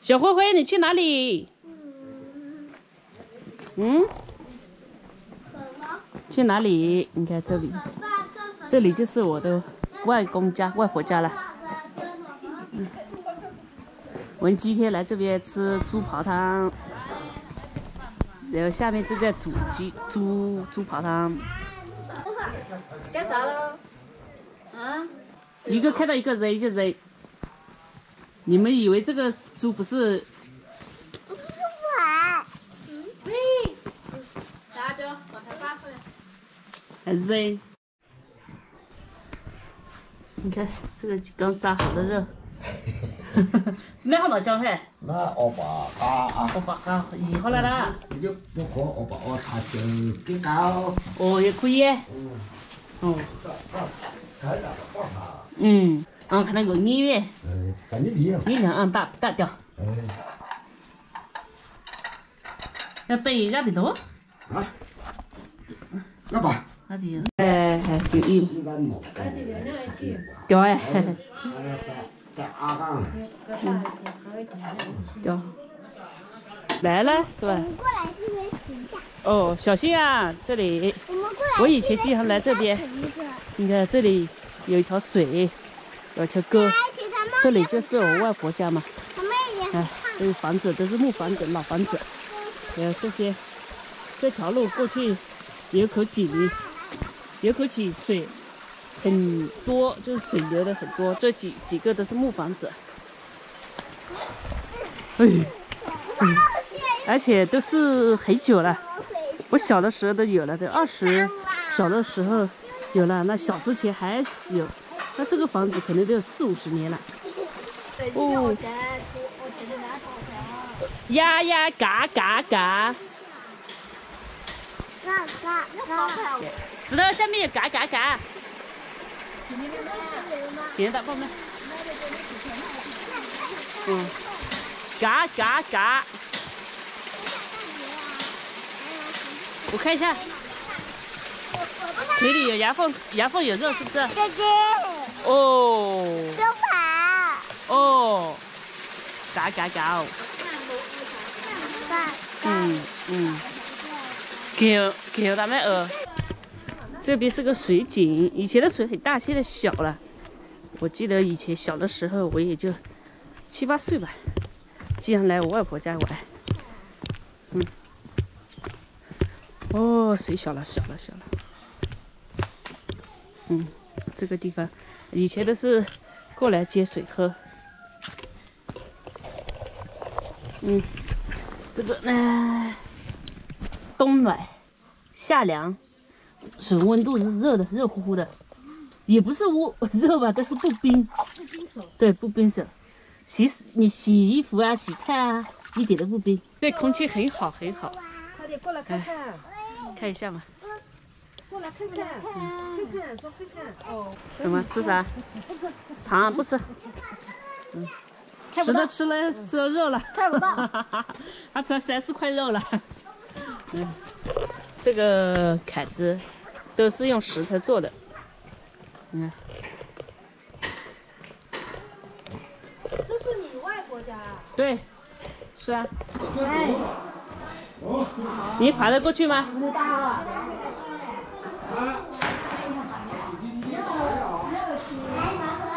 小灰灰，你去哪里？嗯？去哪里？你看这里，这里就是我的外公家、外婆家了。嗯，我们今天来这边吃猪扒汤，然后下面正在煮鸡猪猪扒汤。干啥喽？啊？一个看到一个扔就扔。你们以为这个猪不是？不是碗。嗯。喂。大舅，把它发回来。还扔。你看这个刚杀好的肉，买好多香菜。那我把啊。我把啊，移好来了。有不可我把我他就给搞。哦，也可以。嗯。哦。嗯。啊，看那个音乐。音量按大大调。嗯。要对压别多。啊。要吧。那边。哎，还就一。调哎。在阿岗。调。来了是吧？哦，小心啊，这里。我以前经常来这边。你看这里有一条水。有条沟，这里就是我外婆家嘛。哎，这个房子都是木房子，老房子。还有这些，这条路过去有口井，有口井水很多，就是水流的很多。这几几个都是木房子。哎，而且都是很久了。我小的时候都有了，都二十，小的时候有了，那小之前还有。那这个房子可能都有四五十年了。哦。呀呀嘎嘎嘎。嘎嘎嘎。石头下面有嘎嘎嘎。别的放没？嗯。嘎嘎嘎。我看一下。嘴里有牙缝，牙缝有肉是不是？姐姐。哦，猪扒。哦，嘎嘎嘎哦。嗯嗯。给给他们呃。这边是个水井，以前的水很大，现在小了。我记得以前小的时候，我也就七八岁吧，经常来我外婆家玩。嗯。哦，水小了，小了，小了。嗯，这个地方。以前都是过来接水喝，嗯，这个呢，冬暖夏凉，水温度是热的，热乎乎的，也不是温 热吧，但是不冰，不冰手，对，不冰手，洗你洗衣服啊，洗菜啊，一点都不冰，对，空气很好很好，快点过来看看，看一下嘛。过来看看，看看，说看看。哦。什么？吃啥？不吃。糖不吃。嗯。石头吃了吃了肉了。看不到。他吃了三四块肉了。嗯。这个坎子都是用石头做的。你看。这是你外婆家？对。是啊。你爬得过去吗？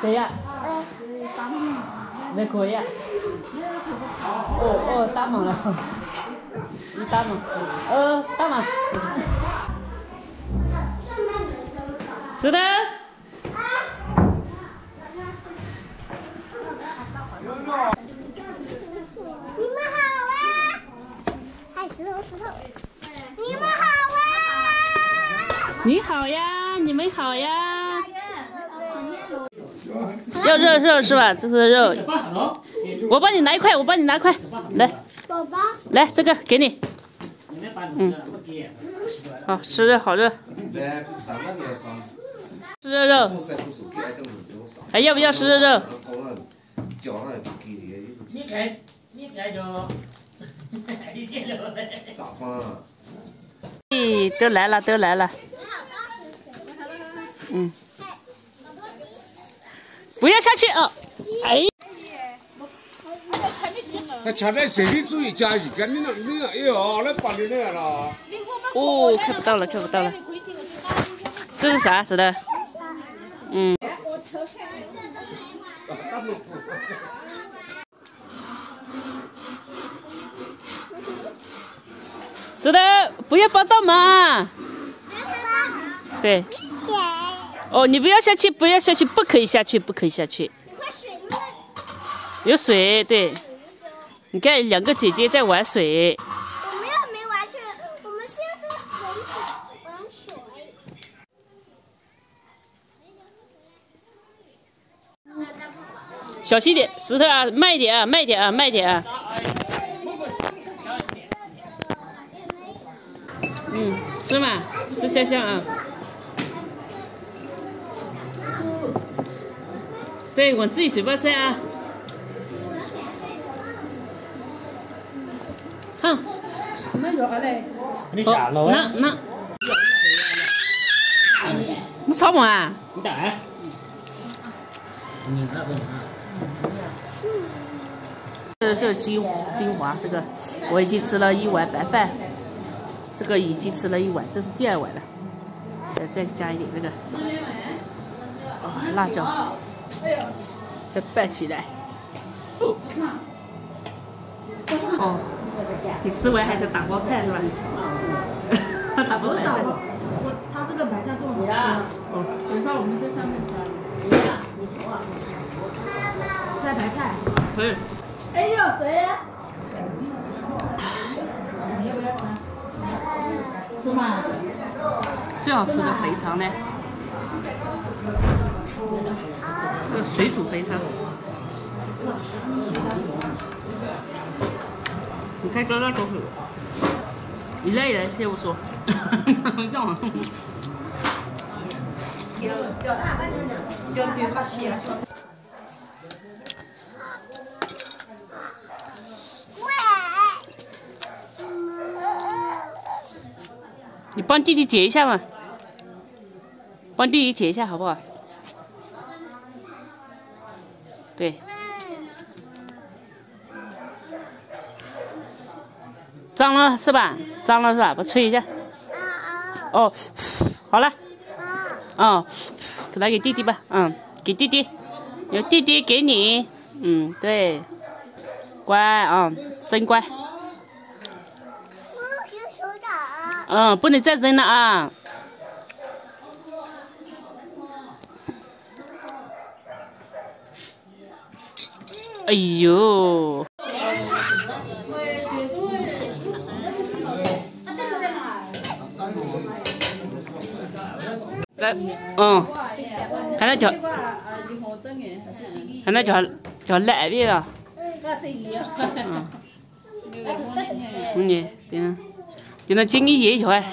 谁呀？没可以。哦哦，大忙了。你大忙。呃，大忙。石头。你们好啊！哎，石头石头。你们好！你好呀，你们好呀。要肉肉是吧？这是肉。我帮你拿一块，我帮你拿一块，来。宝宝。来，这个给你。嗯。好，吃肉好肉。吃肉肉。还要不要吃肉肉？咦，都来了，都来了。嗯。不要下去哦！哎。他吃点水里注意加一个，你那你那哎呦，那把你那样了。哦，看不到了，看不到了。这是啥？石头？嗯。石头，不要抱到门。对。哦，你不要下去，不要下去，不可以下去，不可以下去。有水，对。你看，两个姐姐在玩水。我们又没玩水，我们是用这个绳子玩水。小心点，石头啊，慢一点啊，慢一点啊，慢一点啊。嗯，吃嘛，吃香香啊。对，往自己嘴巴塞啊。哼。那要嘞？你下楼啊？那那。你吵么啊？你打。你那个这这精精华这个，我已经吃了一碗白饭，这个已经吃了一碗，这是第二碗了，再再加一点这个，哦，辣椒，再拌起来。哦，你吃完还是打包菜是吧？打包白菜。他这个白菜做的好吃。哦，等到我们这上面加。摘白菜。可以。哎呦，谁呀？你要不要吃？吃嘛。最好吃的肥肠呢？这个水煮肥肠。你看这那多好。一来一来先不说。这样。你帮弟弟解一下嘛，帮弟弟解一下好不好？对。脏了是吧？脏了是吧？我吹一下。哦，好了。哦，拿给弟弟吧。嗯，给弟弟。有弟弟给你。嗯，对。乖啊，真乖。嗯，不能再扔了啊！哎呦！来，嗯，看那叫，看那叫叫烂边啊！嗯，嗯，对。就那金鱼叶去啊，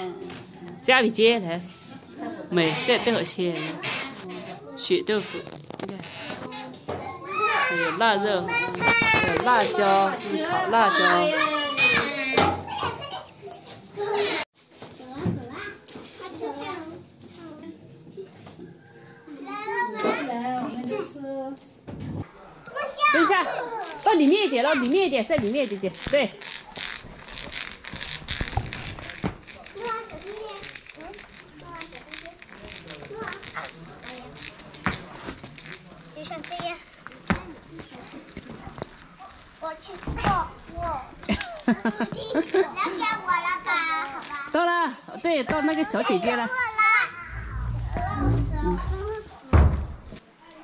加味简单，没得多少钱。血豆腐，你看，还有腊肉，有辣椒，这是烤辣椒。等一下，到里面一点，到里面一点，在里面一点点，对。到了，对，到那个小姐姐了。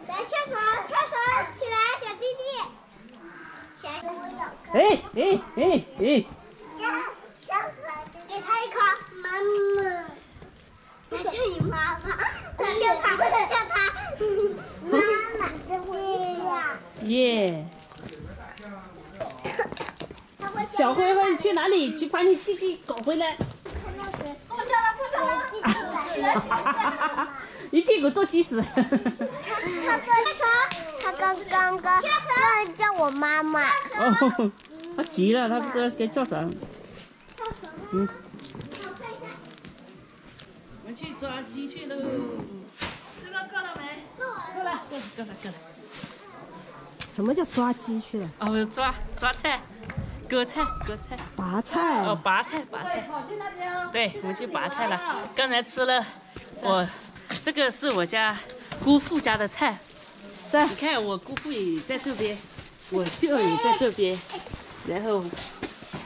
来跳绳，跳绳，起来，小弟弟。起来，哎哎哎哎。给他一颗，妈妈。那叫你妈妈，叫他，叫他妈妈。耶。小灰灰，去哪里？去把你弟弟搞回来。坐下了，坐下了。起来，起来。一屁股坐鸡屎。他他说，他刚刚刚刚叫我妈妈。哦，他急了，他不知道该叫啥。嗯。我们去抓鸡去喽。这个够了没？够了，够了，够了，够了。什么叫抓鸡去了？哦，抓抓菜。割菜，割菜。拔菜。哦，拔菜，拔菜。对，我们去拔菜了。刚才吃了，我这个是我家姑父家的菜。在，你看我姑父也在这边，我舅也在这边，然后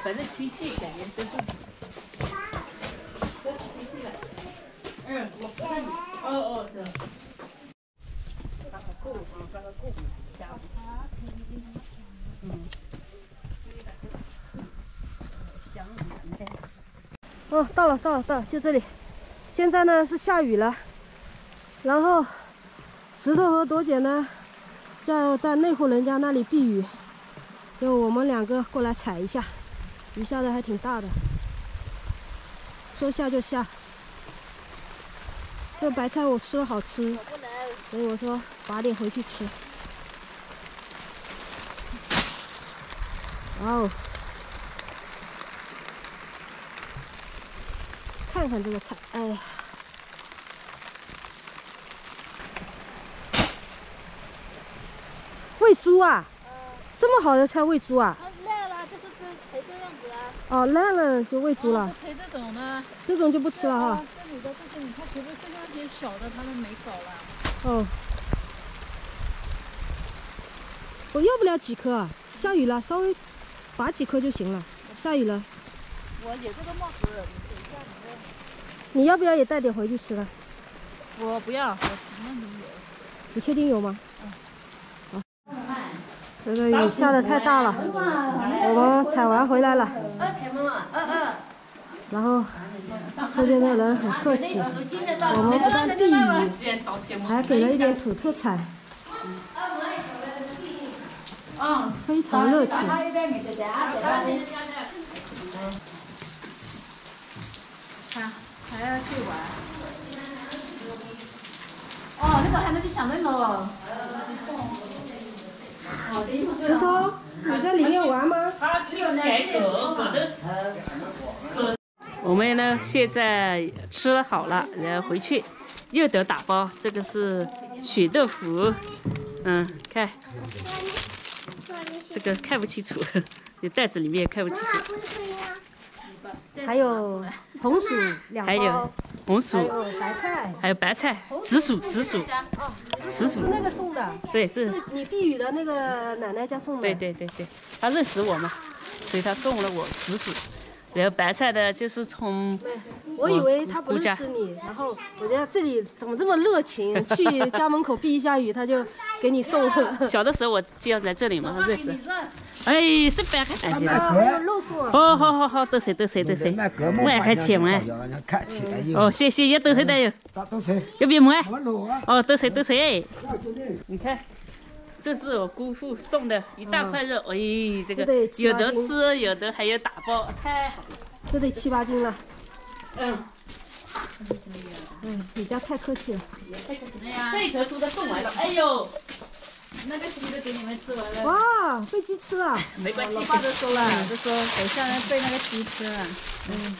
反正亲戚感觉都是都是亲戚了。嗯，我不认你。哦。嗯。哦，到了，到了，到了，就这里。现在呢是下雨了，然后石头和朵姐呢在在那户人家那里避雨，就我们两个过来踩一下。雨下的还挺大的，说下就下。这白菜我吃了好吃，所以我说拔点回去吃。哇哦！看看这个菜，哎呀，喂猪啊！这么好的菜喂猪啊？烂了就是这才这样子啊。哦，烂了就喂猪了。才这种呢？这种就不吃了哈。这里的这些，你看些小的，他们没搞了。哦。我要不了几颗，下雨了，稍微拔几颗就行了。下雨了。我也这个帽子。你要不要也带点回去吃了？我不要，我那里有。你确定有吗？嗯。好。这个雨下的太大了，我们采完回来了。然后这边的人很客气，我们不但避雨，还给了一点土特产。嗯非常热情。看。还要去玩？哦，那个还能去想那个。石头，你在里面玩吗？我们呢，现在吃了好了，然后回去又得打包。这个是血豆腐，嗯，看，这个看不清楚，有袋子里面看不清楚。还有红薯两包，还有红薯，还有白菜，还有白菜，紫薯，紫薯，紫薯那个送的，对，是你避雨的那个奶奶家送的，对对对对，他认识我嘛，所以他送了我紫薯，然后白菜的就是从，我以为他不认识你，然后我觉得这里怎么这么热情，去家门口避一下雨，他就给你送。小的时候我就要在这里嘛，认识。哎，是白开哎，还有肉松啊！好好好好，多谢多谢多谢，我还钱嘛。哦，谢谢，要多谢的哟。要不要买？哦，多谢多谢。你看，这是我姑父送的一大块肉，哎，这个有的吃，有的还有打包，太好了。这得七八斤了。嗯。嗯，你家太客气了。太客气了呀！这一头猪都送完了，哎呦。那个鸡都给你们吃完了。哇，被鸡吃了。没关系，老爸都说了，都说等下来被那个鸡吃了。嗯。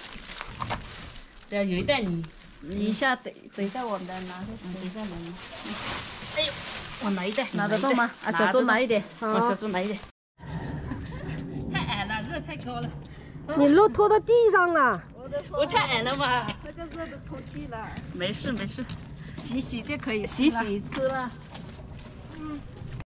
对啊，有一袋你，你一下等等一下我们拿下去，等一下拿。哎呦，我拿一袋，拿得动吗？啊，小猪拿一点。我，小猪拿一点。太矮了，热太高了。你肉拖到地上了。我太矮了嘛。那个热都拖地了。没事没事，洗洗就可以洗洗吃了。